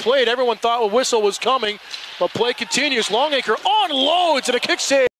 played. Everyone thought a whistle was coming, but play continues. Longacre on loads and a kick save.